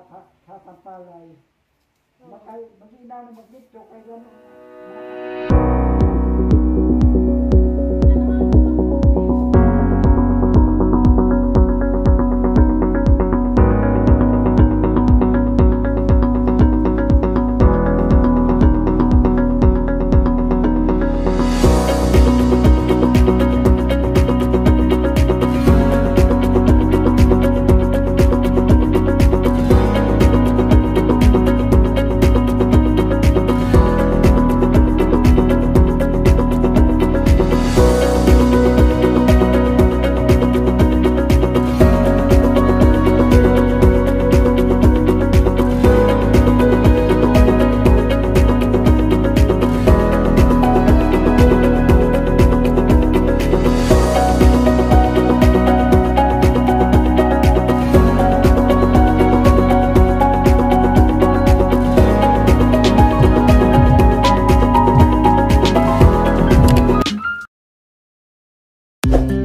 าพระพระทำปลาอะไรมาไกลบางทีนั่งบางทีจกไปเรื่อย Bye.